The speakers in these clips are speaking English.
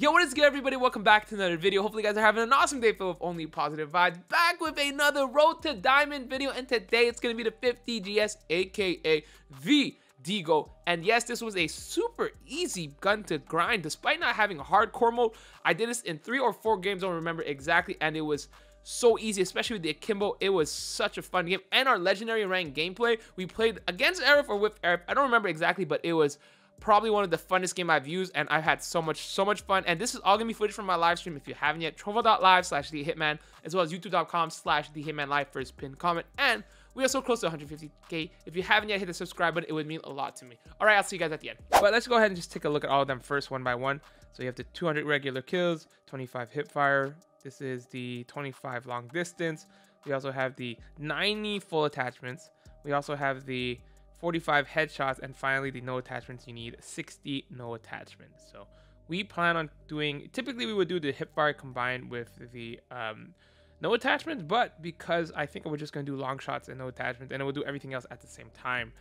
Yo, what is good, everybody? Welcome back to another video. Hopefully, you guys are having an awesome day full of only positive vibes. Back with another Road to Diamond video, and today it's going to be the 50 GS, aka V Deagle. And yes, this was a super easy gun to grind, despite not having a hardcore mode. I did this in three or four games, I don't remember exactly, and it was so easy, especially with the Akimbo. It was such a fun game. And our legendary rank gameplay, we played against Arif or with Arif. I don't remember exactly, but it was probably one of the funnest game I've used, and I've had so much, so much fun. And this is all gonna be footage from my live stream. If you haven't yet, trovo.live slash the hitman, as well as youtube.com slash the hitman live first pin comment. And we are so close to 150k. If you haven't yet hit the subscribe button, it would mean a lot to me. All right, I'll see you guys at the end. But let's go ahead and just take a look at all of them first, one by one. So you have the 200 regular kills, 25 hip fire. This is the 25 long distance. We also have the 90 full attachments. We also have the 45 headshots, and finally the no attachments, you need 60 no attachments. So we plan on doing, typically we would do the hipfire combined with the um, no attachments, but because I think we're just gonna do long shots and no attachments, and it will do everything else at the same time.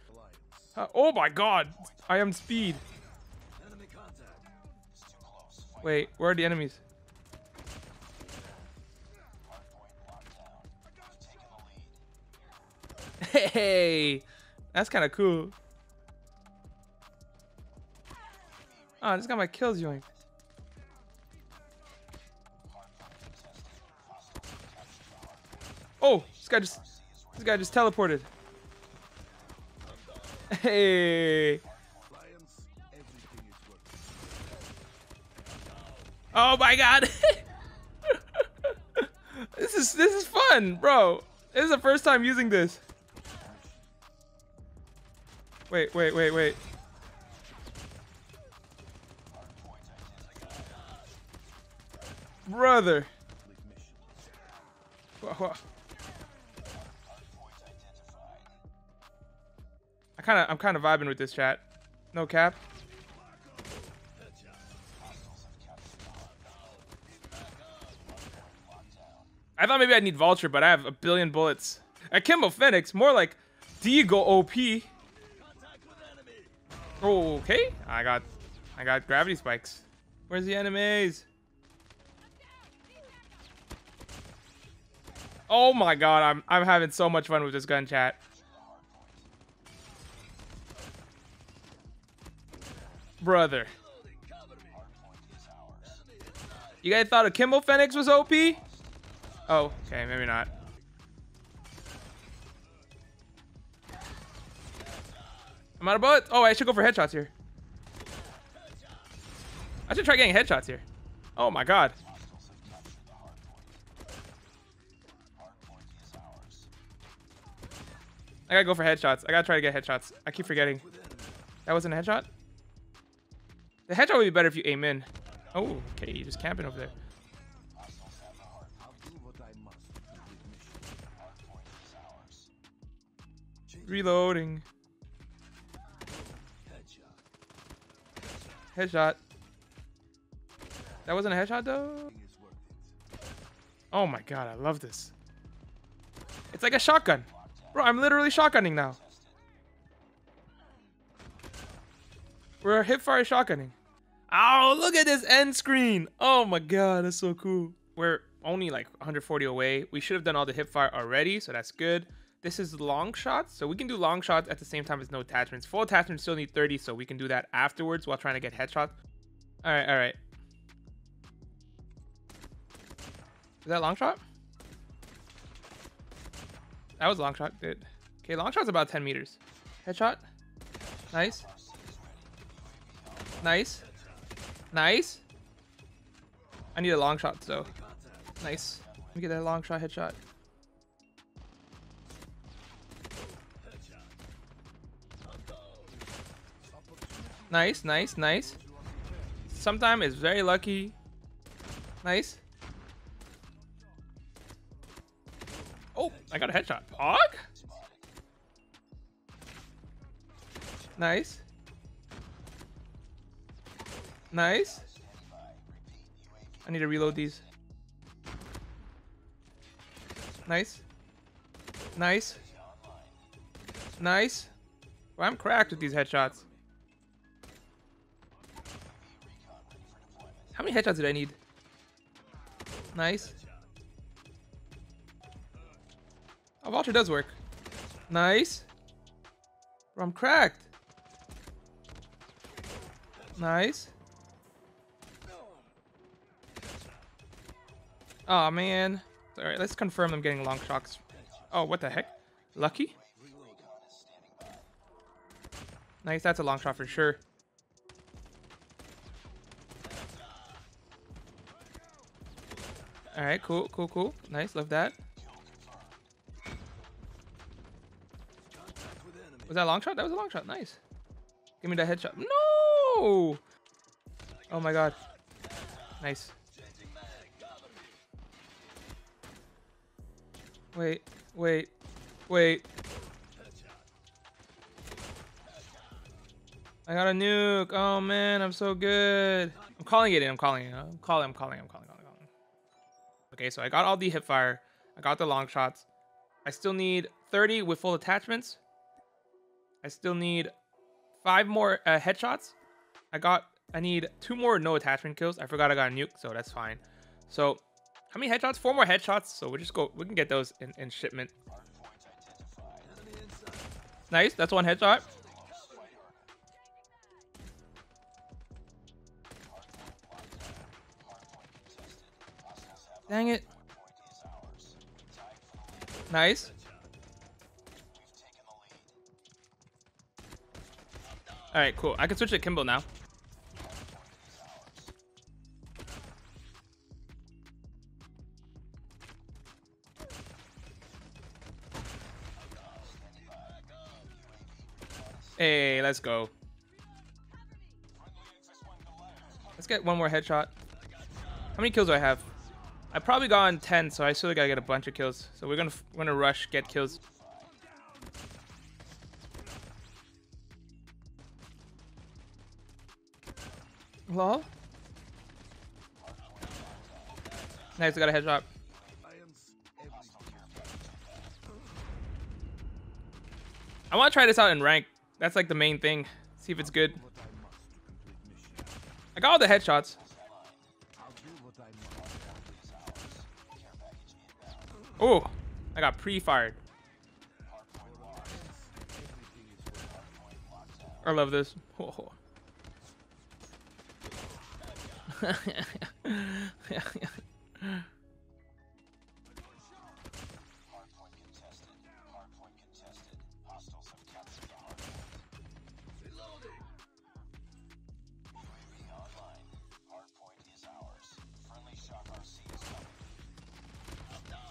Uh, oh my god, I am speed. Wait, where are the enemies? Hey, that's kind of cool. Oh, I just got my kills joint. Oh, this guy just this guy just teleported. Hey. Oh my god. this is this is fun, bro. This is the first time using this. Wait, wait, wait, wait. Brother. I kind of, I'm kind of vibing with this chat. No cap. I thought maybe I'd need Vulture, but I have a billion bullets. Akimbo Phoenix, more like Deagle OP. Okay, I got, I got gravity spikes. Where's the enemies? Oh my god, I'm I'm having so much fun with this gun chat. Brother. You guys thought Akimbo Phoenix was OP? Oh, okay, maybe not. I'm out of bullets. Oh, I should go for headshots here. I should try getting headshots here. Oh my god. I gotta go for headshots. I gotta try to get headshots. I keep forgetting. That wasn't a headshot? The headshot would be better if you aim in. Oh, okay. You're just camping over there. Reloading. Headshot. That wasn't a headshot though? Oh my god, I love this. It's like a shotgun. Bro, I'm literally shotgunning now. We're hipfire shotgunning. Oh, look at this end screen. Oh my god, that's so cool. We're only like 140 away. We should have done all the hipfire already, so that's good. This is long shots, so we can do long shots at the same time as no attachments. Full attachments still need 30, so we can do that afterwards while trying to get headshots. All right, all right. Is that long shot? That was long shot, dude. Okay, long shot's about 10 meters. Headshot. Nice. Nice. Nice. I need a long shot, so. Nice. Let me get that long shot headshot. Nice, nice, nice. Sometimes it's very lucky. Nice. Oh, I got a headshot. Pog? Nice. Nice. I need to reload these. Nice. Nice. Nice. Well, I'm cracked with these headshots. How many headshots did I need? Nice. A Vulture does work. Nice. I'm cracked. Nice. Oh man. Alright, let's confirm I'm getting long shots. Oh, what the heck? Lucky? Nice, that's a long shot for sure. Alright, cool, cool, cool. Nice, love that. Was that a long shot? That was a long shot. Nice. Give me that headshot. No! Oh my god. Nice. Wait, wait, wait. I got a nuke. Oh man, I'm so good. I'm calling it in. I'm calling it. I'm calling. I'm calling. I'm calling. Okay, so I got all the hip fire. I got the long shots. I still need 30 with full attachments. I still need five more uh, headshots. I got. I need two more no attachment kills. I forgot I got a nuke, so that's fine. So how many headshots? Four more headshots. So we just go. We can get those in, in shipment. Nice. That's one headshot. Dang it. Nice. Alright, cool. I can switch to Kimbo now. Hey, let's go. Let's get one more headshot. How many kills do I have? I probably got on 10, so I still gotta get a bunch of kills. So we're gonna we're gonna rush, get kills. Lol. Nice, I got a headshot. I want to try this out in rank. That's like the main thing. See if it's good. I got all the headshots. Oh, I got pre-fired. I love this. Oh.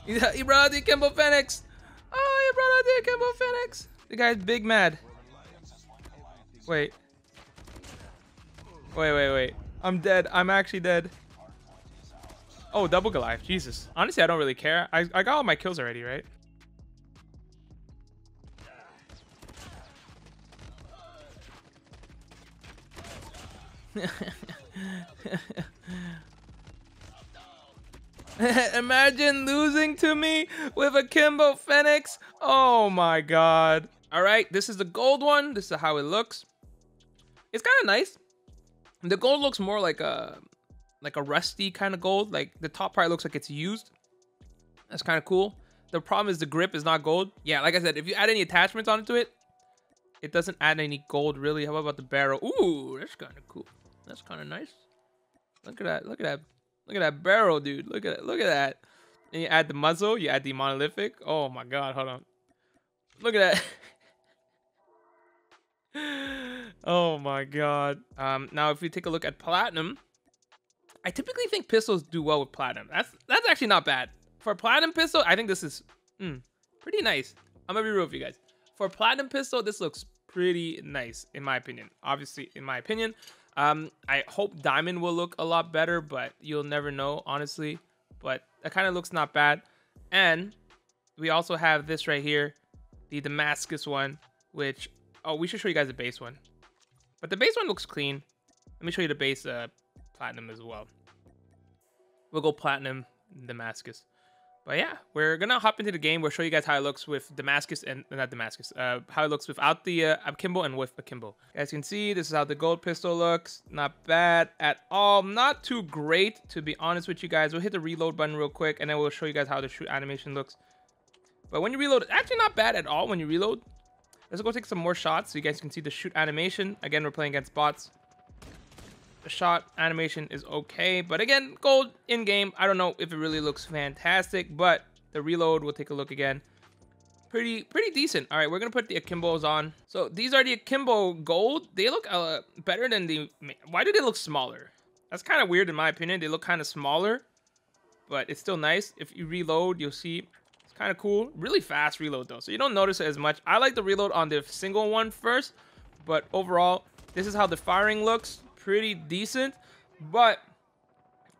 he brought out the Akimbo Phoenix. Oh, he brought out the Akimbo Phoenix. The guy's big mad. Wait. Wait, wait, wait. I'm dead. I'm actually dead. Oh, double Goliath. Jesus. Honestly, I don't really care. I, I got all my kills already, right? Imagine losing to me with Akimbo Phoenix. Oh my god. All right, this is the gold one. This is how it looks. It's kind of nice. The gold looks more like a like a rusty kind of gold. Like the top part looks like it's used. That's kind of cool. The problem is the grip is not gold. Yeah, like I said, if you add any attachments onto it, it doesn't add any gold really. How about the barrel? Ooh, that's kind of cool. That's kind of nice. Look at that. Look at that Look at that barrel, dude. Look at it. Look at that. And you add the muzzle. You add the monolithic. Oh my god. Hold on. Look at that. oh my god. Um, now if we take a look at platinum, I typically think pistols do well with platinum. That's that's actually not bad. For platinum pistol, I think this is mm, pretty nice. I'm gonna be real with you guys. For platinum pistol, this looks pretty nice in my opinion. Obviously, in my opinion. Um, I hope Diamond will look a lot better, but you'll never know, honestly. But that kind of looks not bad. And we also have this right here, the Damascus one, which, oh, we should show you guys the base one. But the base one looks clean. Let me show you the base uh, Platinum as well. We'll go Platinum Damascus. But yeah, we're gonna hop into the game. We'll show you guys how it looks with Damascus and not Damascus. Uh, how it looks without the uh, akimbo and with akimbo. As you can see, this is how the gold pistol looks. Not bad at all. Not too great, to be honest with you guys. We'll hit the reload button real quick, and then we'll show you guys how the shoot animation looks. But when you reload, it's actually not bad at all when you reload. Let's go take some more shots so you guys can see the shoot animation. Again, we're playing against bots. Shot animation is okay, but again, gold in-game. I don't know if it really looks fantastic, but the reload, we'll take a look again. Pretty, pretty decent. All right, we're gonna put the akimbos on. So these are the akimbo gold. They look uh, better than the. Why do they look smaller? That's kind of weird in my opinion. They look kind of smaller, but it's still nice. If you reload, you'll see it's kind of cool. Really fast reload though, so you don't notice it as much. I like the reload on the single one first, but overall, this is how the firing looks pretty decent. But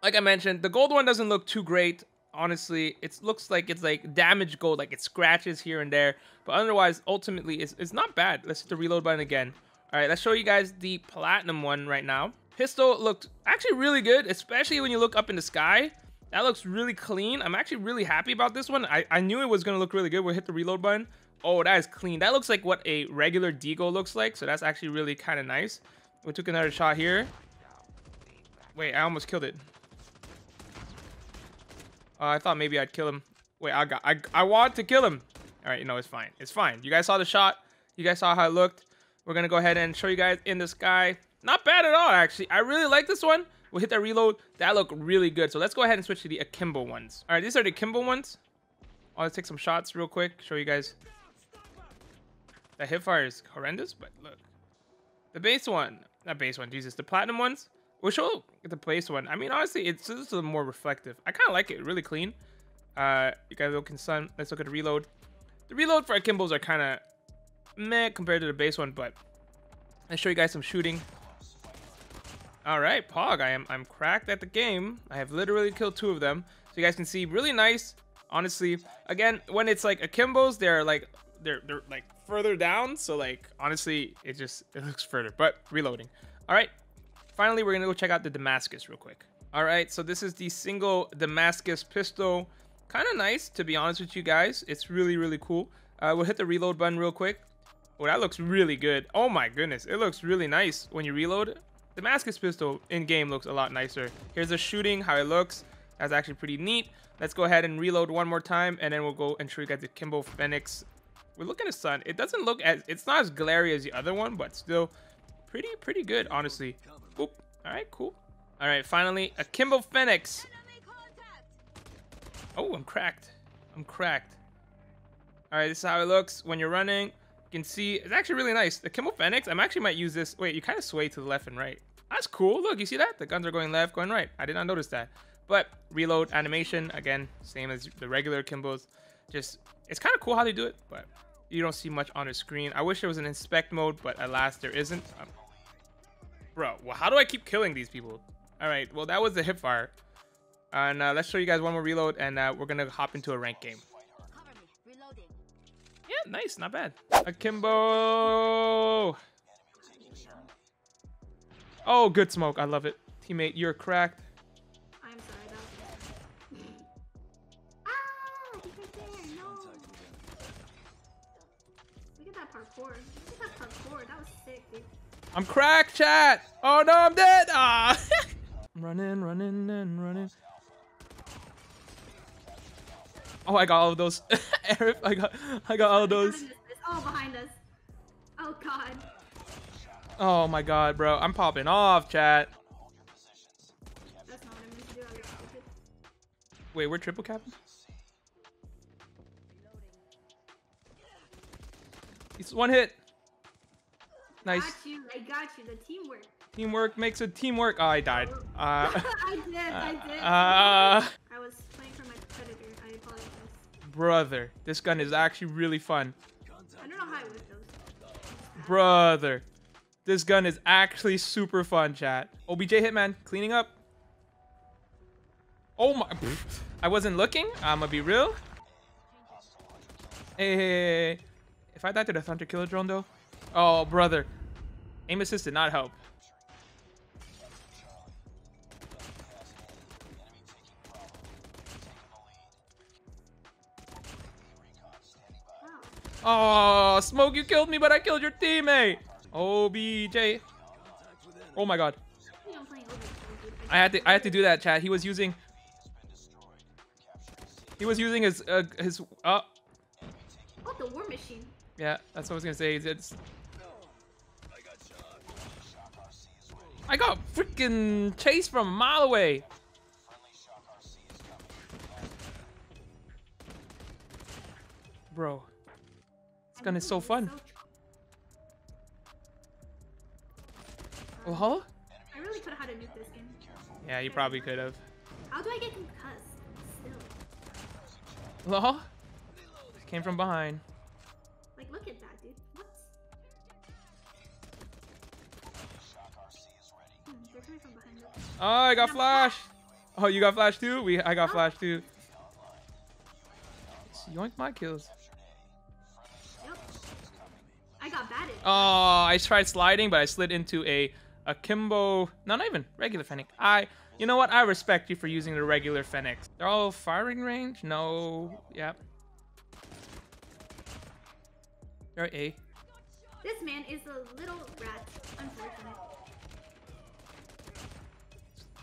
like I mentioned, the gold one doesn't look too great. Honestly, it looks like it's like damaged gold, like it scratches here and there. But otherwise, ultimately, it's, it's not bad. Let's hit the reload button again. All right, let's show you guys the platinum one right now. Pistol looked actually really good, especially when you look up in the sky. That looks really clean. I'm actually really happy about this one. I, I knew it was going to look really good. We'll hit the reload button. Oh, that is clean. That looks like what a regular Deagle looks like. So that's actually really kind of nice. We took another shot here. Wait, I almost killed it. Uh, I thought maybe I'd kill him. Wait, I got. I I want to kill him. All right, you know it's fine. It's fine. You guys saw the shot. You guys saw how it looked. We're gonna go ahead and show you guys in the sky. Not bad at all, actually. I really like this one. We'll hit that reload. That looked really good. So let's go ahead and switch to the akimbo ones. All right, these are the akimbo ones. I'll take some shots real quick. Show you guys. The hip fire is horrendous, but look. The base one, not base one, Jesus, the platinum ones. We'll show the base one. I mean, honestly, it's just a more reflective. I kind of like it, really clean. Uh, you guys look in sun. Let's look at the reload. The reload for Akimbos are kind of meh compared to the base one, but let's show you guys some shooting. All right, Pog, I am I'm cracked at the game. I have literally killed two of them, so you guys can see really nice. Honestly, again, when it's like Akimbos, they're like they're they're like further down. So like honestly, it just it looks further. But reloading. All right. Finally, we're gonna go check out the Damascus real quick. All right. So this is the single Damascus pistol. Kind of nice to be honest with you guys. It's really really cool. Uh, we'll hit the reload button real quick. Oh, that looks really good. Oh my goodness, it looks really nice when you reload. Damascus pistol in game looks a lot nicer. Here's the shooting, how it looks. That's actually pretty neat. Let's go ahead and reload one more time, and then we'll go and show you guys the Kimbo Phoenix we're looking at sun. It doesn't look as it's not as glary as the other one, but still pretty pretty good, honestly. Boop. All right, cool. All right, finally, Akimbo Phoenix. Oh, I'm cracked. I'm cracked. All right, this is how it looks when you're running. You can see it's actually really nice. The Akimbo Phoenix, I am actually might use this. Wait, you kind of sway to the left and right. That's cool. Look, you see that? The guns are going left, going right. I did not notice that. But reload animation, again, same as the regular Kimbos. Just, it's kind of cool how they do it, but you don't see much on the screen. I wish there was an inspect mode, but alas, there isn't. Um, bro, well, how do I keep killing these people? All right, well, that was the hipfire. And uh, let's show you guys one more reload, and uh, we're going to hop into a rank game. Yeah, nice, not bad. Akimbo! Oh, good smoke. I love it. Teammate, you're cracked. I'm cracked, chat. Oh no, I'm dead. Ah. running, running, and running. Oh, I got all of those. Arif, I got, I got all of those. Oh, behind us. Oh god. Oh my god, bro. I'm popping off, chat. Wait, we're triple capping? It's one hit. Nice. Got you. I got you. The teamwork. Teamwork makes a teamwork. Oh, I died. Uh, I did. I did. Uh, I was playing for my predator. I apologize. Brother, this gun is actually really fun. I don't know how I whipped those. Brother, this gun is actually super fun, chat. OBJ Hitman, cleaning up. Oh my. I wasn't looking. I'm gonna be real. Hey, hey, hey. If I died to the Hunter Killer drone though, Oh, brother. Aim assist did not help. Oh, Smoke, you killed me, but I killed your teammate. OBJ. Oh my god. I had to I had to do that, Chad. He was using He was using his uh, his uh What the war machine? Yeah, that's what I was going to say. It's, it's I got freaking chased from a mile away. Bro, this gun is so fun. Oh, huh? I really could have had a nuke this game. Yeah, you probably could have. How do I get concussed? Still. Law? Came from behind. Oh, I got flash. Oh, you got flash too? We, I got flash too. Yoink my kills. Yep. I got batted. Oh, I tried sliding, but I slid into a Akimbo. No, not even regular Fennec. I, you know what? I respect you for using the regular Fennec. They're all firing range. No. Yep. They're A. This man is a little rat. Unfortunate.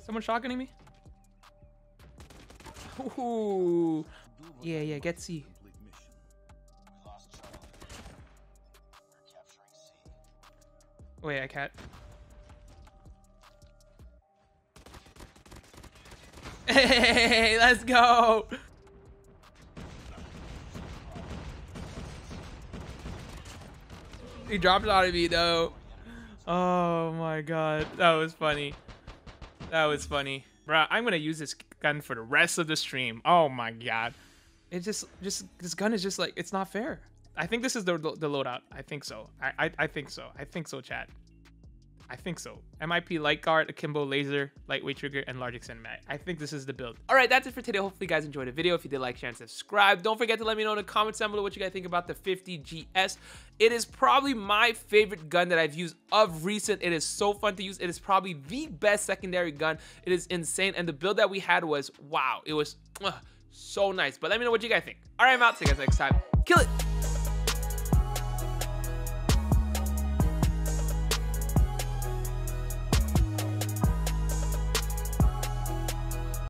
Someone shotgunning me? Ooh. Yeah, yeah, get C. Wait, I can't. Hey, let's go! He dropped out of me though. Oh my god, that was funny. That was funny. Bruh, I'm gonna use this gun for the rest of the stream. Oh my god. It just, just, this gun is just like, it's not fair. I think this is the, the loadout. I think so. I, I, I think so. I think so, chat. I think so. MIP Light Guard, Akimbo Laser, Lightweight Trigger, and Large Extend Mag. I think this is the build. All right, that's it for today. Hopefully you guys enjoyed the video. If you did, like, share, and subscribe. Don't forget to let me know in the comments down below what you guys think about the 50GS. It is probably my favorite gun that I've used of recent. It is so fun to use. It is probably the best secondary gun. It is insane. And the build that we had was, wow, it was uh, so nice. But let me know what you guys think. All right, I'm out. See you guys next time. Kill it.